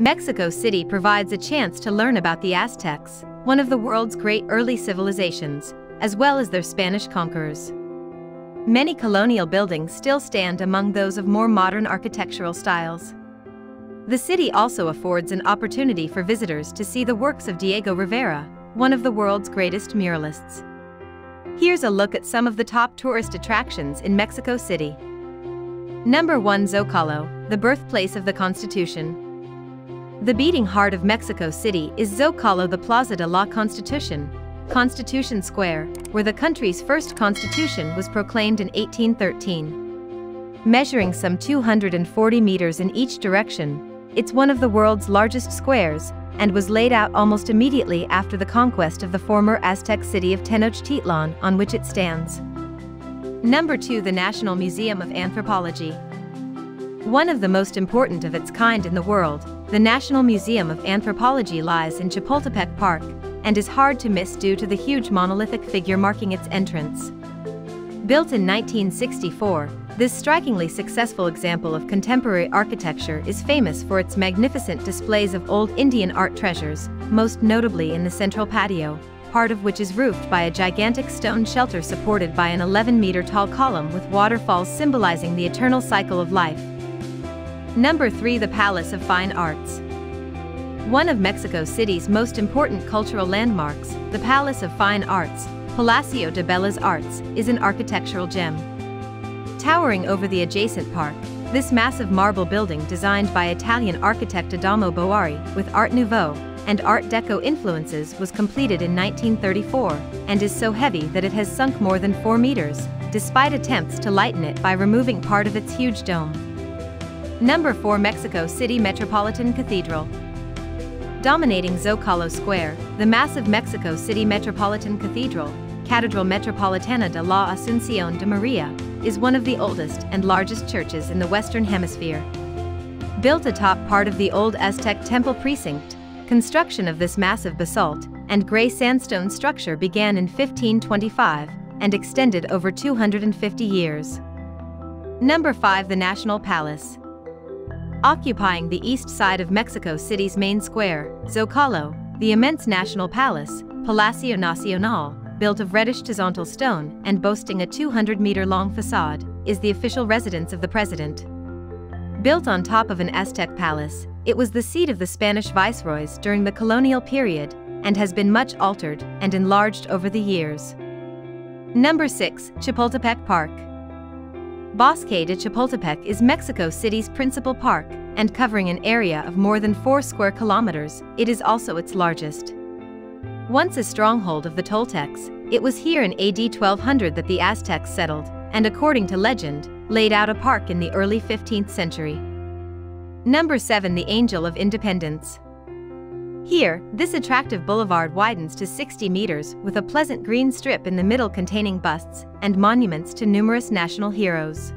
Mexico City provides a chance to learn about the Aztecs, one of the world's great early civilizations, as well as their Spanish conquerors. Many colonial buildings still stand among those of more modern architectural styles. The city also affords an opportunity for visitors to see the works of Diego Rivera, one of the world's greatest muralists. Here's a look at some of the top tourist attractions in Mexico City. Number 1 Zocalo, the birthplace of the Constitution. The beating heart of Mexico City is Zocalo the Plaza de la Constitución, Constitution Square, where the country's first constitution was proclaimed in 1813. Measuring some 240 meters in each direction, it's one of the world's largest squares and was laid out almost immediately after the conquest of the former Aztec city of Tenochtitlan on which it stands. Number 2 The National Museum of Anthropology One of the most important of its kind in the world, the National Museum of Anthropology lies in Chapultepec Park and is hard to miss due to the huge monolithic figure marking its entrance. Built in 1964, this strikingly successful example of contemporary architecture is famous for its magnificent displays of old Indian art treasures, most notably in the central patio, part of which is roofed by a gigantic stone shelter supported by an 11-meter-tall column with waterfalls symbolizing the eternal cycle of life. Number 3 The Palace of Fine Arts One of Mexico City's most important cultural landmarks, the Palace of Fine Arts, Palacio de Bellas Artes, is an architectural gem. Towering over the adjacent park, this massive marble building designed by Italian architect Adamo Boari with Art Nouveau and Art Deco influences was completed in 1934 and is so heavy that it has sunk more than 4 meters, despite attempts to lighten it by removing part of its huge dome. Number 4 Mexico City Metropolitan Cathedral Dominating Zocalo Square, the massive Mexico City Metropolitan Cathedral, Catedral Metropolitana de la Asunción de María, is one of the oldest and largest churches in the Western Hemisphere. Built atop part of the old Aztec temple precinct, construction of this massive basalt and gray sandstone structure began in 1525 and extended over 250 years. Number 5 The National Palace Occupying the east side of Mexico City's main square, Zocalo, the immense National Palace, Palacio Nacional, built of reddish horizontal stone and boasting a 200-meter-long facade, is the official residence of the president. Built on top of an Aztec palace, it was the seat of the Spanish viceroys during the colonial period and has been much altered and enlarged over the years. Number 6. Chapultepec Park Bosque de Chapultepec is Mexico City's principal park, and covering an area of more than 4 square kilometers, it is also its largest. Once a stronghold of the Toltecs, it was here in AD 1200 that the Aztecs settled, and according to legend, laid out a park in the early 15th century. Number 7 The Angel of Independence here, this attractive boulevard widens to 60 meters with a pleasant green strip in the middle containing busts and monuments to numerous national heroes.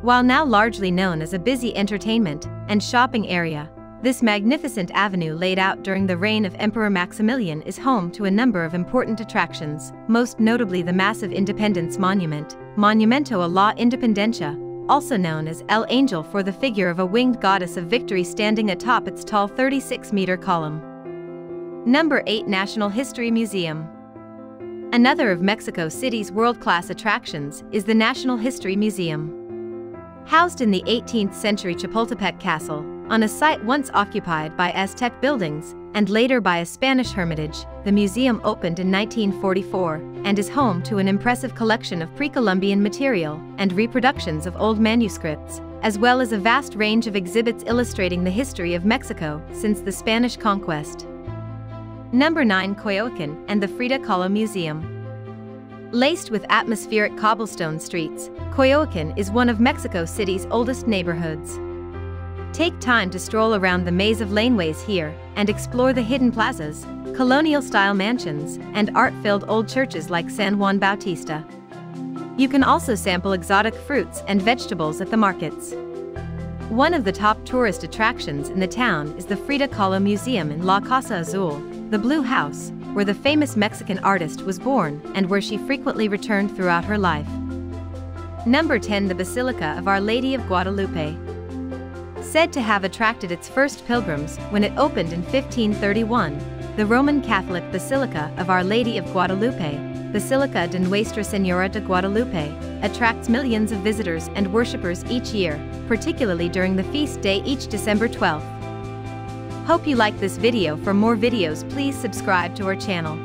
While now largely known as a busy entertainment and shopping area, this magnificent avenue laid out during the reign of Emperor Maximilian is home to a number of important attractions, most notably the massive Independence Monument, Monumento a la Independencia, also known as El Angel for the figure of a winged goddess of victory standing atop its tall 36-meter column. Number 8 National History Museum Another of Mexico City's world-class attractions is the National History Museum. Housed in the 18th century Chapultepec Castle, on a site once occupied by Aztec buildings, and later by a Spanish hermitage, the museum opened in 1944 and is home to an impressive collection of pre-Columbian material and reproductions of old manuscripts, as well as a vast range of exhibits illustrating the history of Mexico since the Spanish conquest. Number 9 Coyoacan and the Frida Kahlo Museum. Laced with atmospheric cobblestone streets, Coyoacan is one of Mexico City's oldest neighborhoods. Take time to stroll around the maze of laneways here and explore the hidden plazas, colonial-style mansions, and art-filled old churches like San Juan Bautista. You can also sample exotic fruits and vegetables at the markets. One of the top tourist attractions in the town is the Frida Kahlo Museum in La Casa Azul, the Blue House, where the famous Mexican artist was born and where she frequently returned throughout her life. Number 10 The Basilica of Our Lady of Guadalupe Said to have attracted its first pilgrims when it opened in 1531, the Roman Catholic Basilica of Our Lady of Guadalupe, Basilica de Nuestra Señora de Guadalupe, attracts millions of visitors and worshippers each year, particularly during the feast day each December 12. Hope you like this video for more videos please subscribe to our channel.